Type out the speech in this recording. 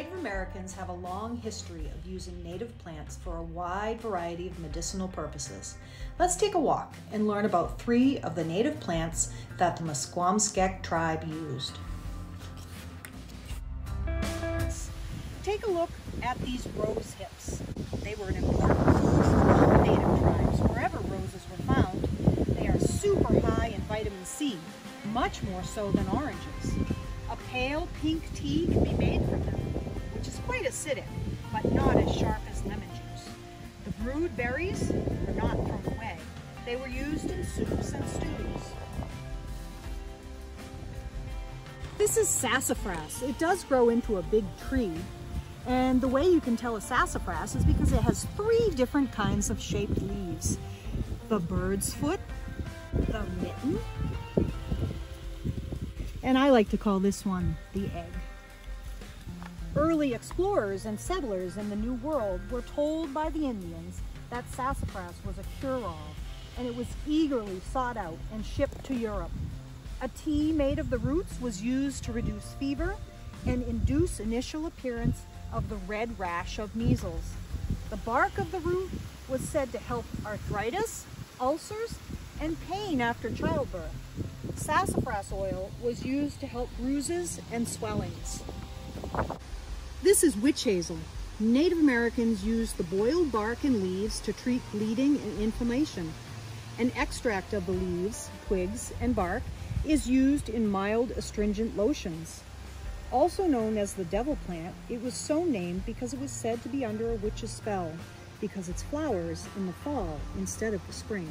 Americans have a long history of using native plants for a wide variety of medicinal purposes. Let's take a walk and learn about three of the native plants that the Musqueamskek tribe used. Take a look at these rose hips. They were an important source for all native tribes. Wherever roses were found, they are super high in vitamin C, much more so than oranges. A pale pink tea can be made from them, quite acidic, but not as sharp as lemon juice. The brewed berries were not thrown away. They were used in soups and stews. This is sassafras. It does grow into a big tree, and the way you can tell a sassafras is because it has three different kinds of shaped leaves. The bird's foot, the mitten, and I like to call this one the egg. Early explorers and settlers in the New World were told by the Indians that sassafras was a cure-all, and it was eagerly sought out and shipped to Europe. A tea made of the roots was used to reduce fever and induce initial appearance of the red rash of measles. The bark of the root was said to help arthritis, ulcers, and pain after childbirth. Sassafras oil was used to help bruises and swellings. This is witch hazel. Native Americans used the boiled bark and leaves to treat bleeding and inflammation. An extract of the leaves, twigs, and bark is used in mild astringent lotions. Also known as the devil plant, it was so named because it was said to be under a witch's spell, because its flowers in the fall instead of the spring.